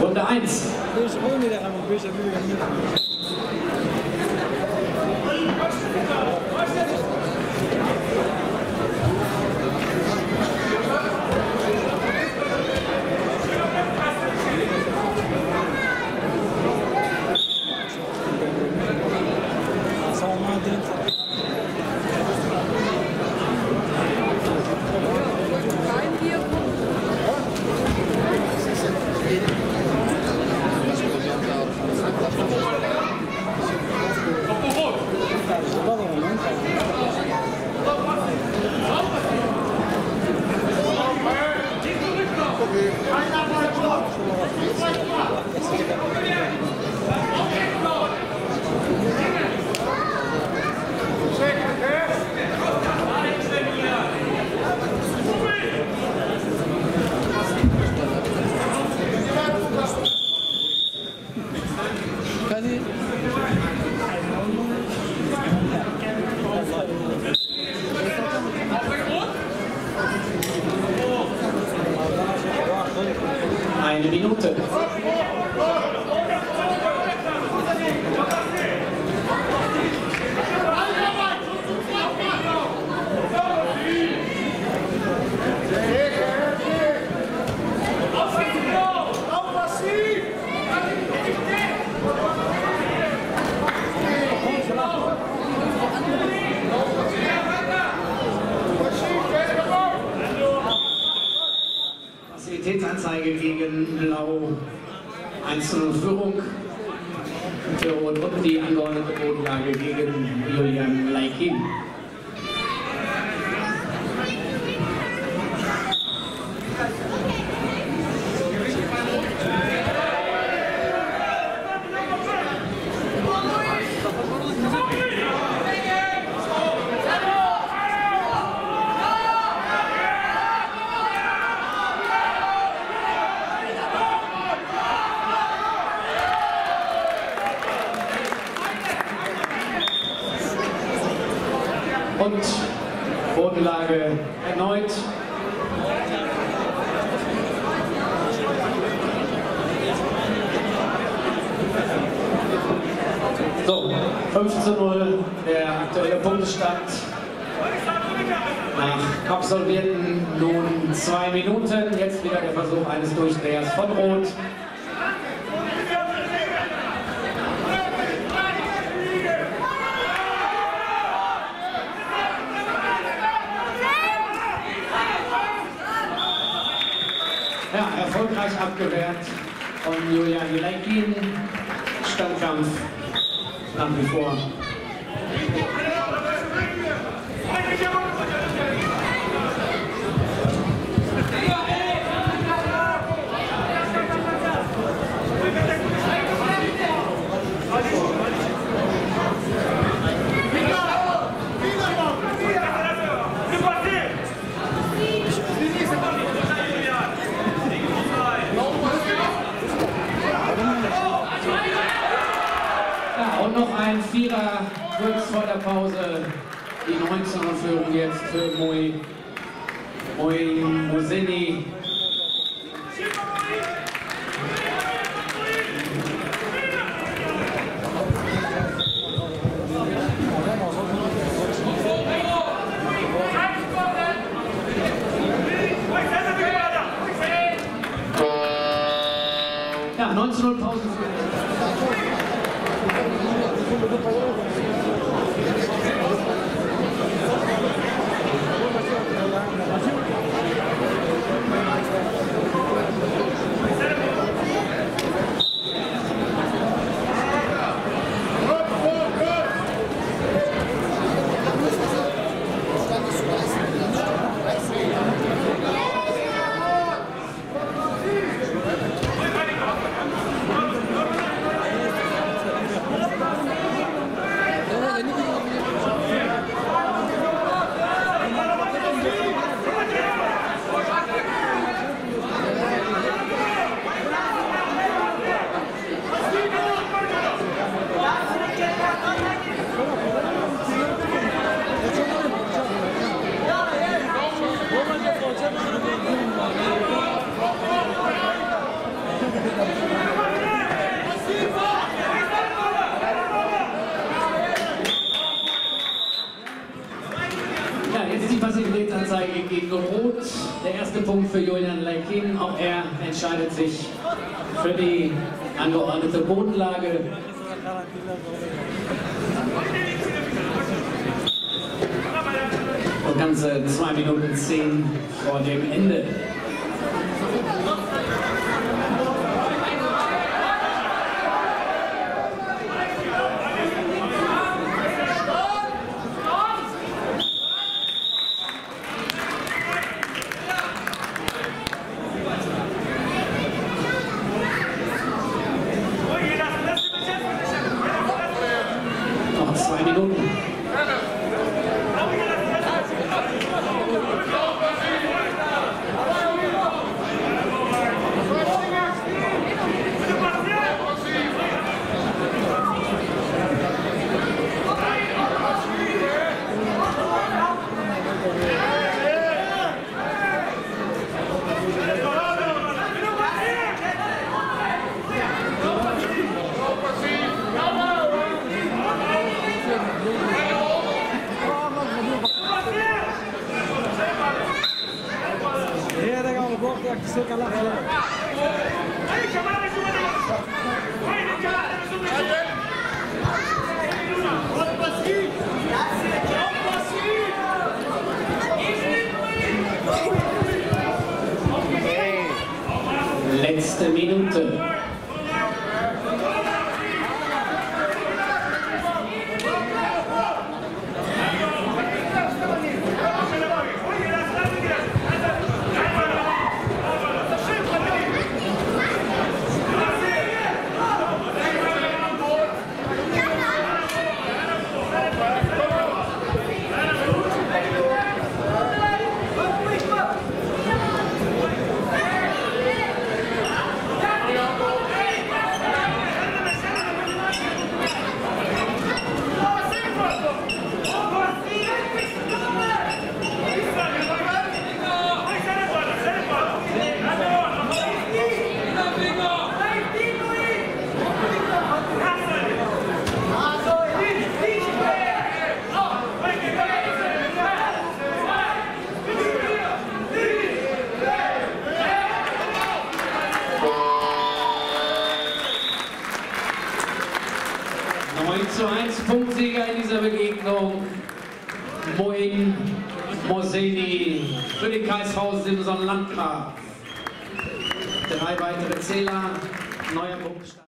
Runde 1. Thank you. einde minuten. Passivitätsanzeige gegen Blau 1 zu 0 Führung. Für Rot und die angeordnete Bodenlage gegen Julian Leikin. Und Bodenlage erneut. So, 5 zu 0 der aktuelle Punktestand. Nach absolvierten nun zwei Minuten. Jetzt wieder der Versuch eines Durchdrehers von Rot. Ja, erfolgreich abgewehrt von Julian Leikin. Standkampf nach wie vor. Ein Vierer kurz vor der Pause. Die 19er Führung jetzt für Moi, Moi Mosini. Ja, 19 Pause Thank you. Entscheidet sich für die angeordnete Bodenlage. Und ganze 2 Minuten 10 vor dem Ende. você, 9 zu 1 Punktsieger in dieser Begegnung. Moin Moseni für den Kreishausen Simson Landgraf. Drei weitere Zähler, neuer Punktstand.